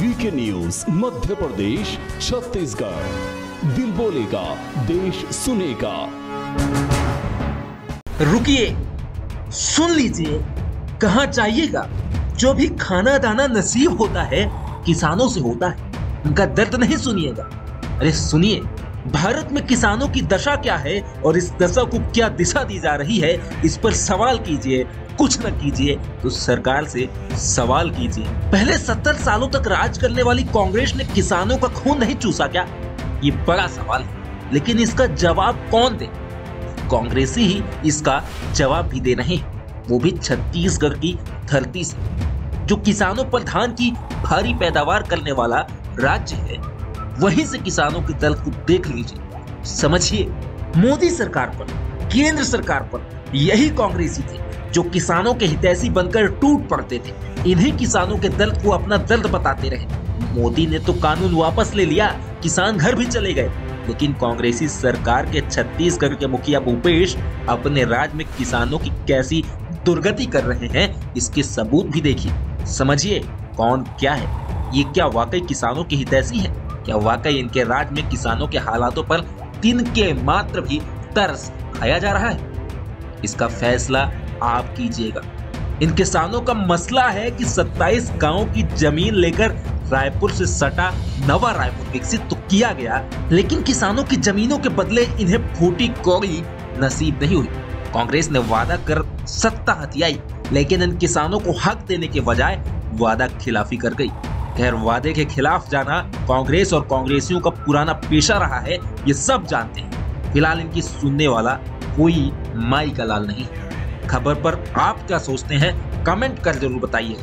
VK news, Madhya Pradesh, Chhattisgarh. दिल बोलेगा, देश सुनेगा। रुकिए, सुन लीजिए, कहा चाहिएगा जो भी खाना दाना नसीब होता है, किसानों से होता है, उनका दर्द नहीं सुनिएगा। अरे सुनिए भारत में किसानों की दशा क्या है और इस दशा को क्या दिशा दी जा रही है, इस पर सवाल कीजिए, कुछ न कीजिए तो सरकार से सवाल कीजिए। पहले सत्तर सालों तक राज करने वाली कांग्रेस ने किसानों का खून नहीं चूसा क्या? ये बड़ा सवाल है, लेकिन इसका जवाब कौन दे? कांग्रेसी ही इसका जवाब भी दे रहे हैं। वो भी छत्तीसगढ़ की धरती से, जो किसानों पर धान की भारी पैदावार करने वाला राज्य है। वहीं से किसानों के दर्द को देख लीजिए। समझिए, मोदी सरकार पर, केंद्र सरकार पर यही कांग्रेसी थे, जो किसानों के हितैषी बनकर टूट पड़ते थे। इन्हीं किसानों के दल को अपना दर्द बताते रहे। मोदी ने तो कानून वापस ले लिया, किसान घर भी चले गए। लेकिन कांग्रेसी सरकार के छत्तीसगढ़ के मुखिया भूपेश अपने राज्य में किसानों की कैसी दुर्गति कर रहे हैं, इसके सबूत भी देखिए। समझिए, कौन क्या है? ये क्या वाकई किसानों की हितैषी है? क्या वाकई इनके राज्य में किसानों के हालातों पर दिन के मात्र भी तरस खाया जा रहा है? इसका फैसला आप कीजिएगा। इन किसानों का मसला है कि 27 गाँवों की ज़मीन लेकर रायपुर से सटा नवा रायपुर विकसित तो किया गया, लेकिन किसानों की जमीनों के बदले इन्हें फूटी कौड़ी नसीब नहीं हुई। कांग्रेस ने वादा कर सत्ता हथियाई, लेकिन इन किसानों को हक देने के बजाय वादा खिलाफी कर गई। खैर वादे के खिलाफ जाना कांग्रेस और कांग्रेसियों का पुराना पेशा रहा है, ये सब जानते हैं। फ़िलहाल इनकी सुनने वाला कोई माई का लाल नहीं। खबर पर आप क्या सोचते हैं, कमेंट कर ज़रूर बताइए।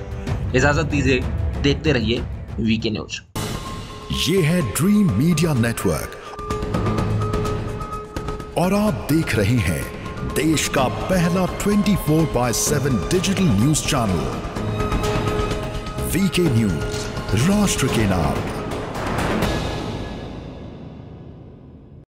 इजाज़त दीजिए, देखते रहिए वीके न्यूज़। ये है ड्रीम मीडिया नेटवर्क और आप देख रहे हैं देश का पहला 24 four by seven digital news channel VK news. राष्ट्र के नाम